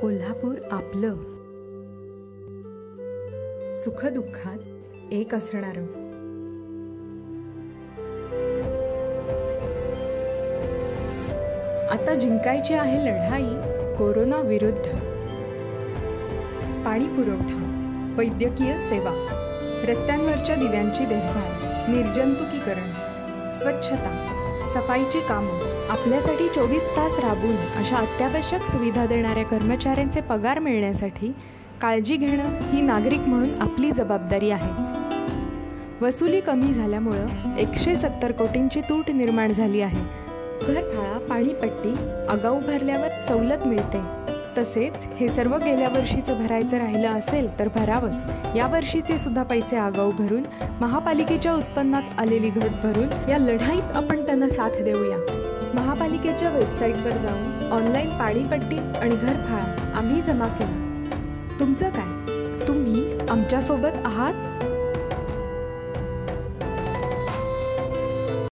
कोल्हापूर आपलं. सुखदुःखात एक असणार. आता जिंकायची आहे लढाई कोरोना विरुद्ध. पाणी पुरवठा वैद्यकीय सेवा रस्त्यांवरच्या दिव्यांची देखभाल निर्जंतुकीकरण स्वच्छता. सफाईची कामं आपल्यासाठी चोवीस तास राबून अशा अत्यावश्यक सुविधा देणाऱ्या कर्मचाऱ्यांचे पगार मिळण्यासाठी काळजी घेणं ही नागरिक म्हणून आपली जबाबदारी आहे. वसुली कमी झाल्यामुळं एकशे सत्तर कोटींची तूट निर्माण झाली आहे. घरफाळा पाणीपट्टी आगाऊ भरल्यावर सवलत मिळते. तसेच हे सर्व गेल्या वर्षीचं भरायचं राहिलं असेल तर भरावंच. या वर्षीचे सुद्धा पैसे आगाऊ भरून महापालिकेच्या उत्पन्नात आलेली घट भरून या लढाईत आपण त्यांना साथ देऊया. महापालिकेच्या वेबसाईटवर जाऊन ऑनलाईन पाणीपट्टी आणि घरफाळा आम्ही जमा केला. तुमचं काय? तुम्ही आमच्यासोबत आहात?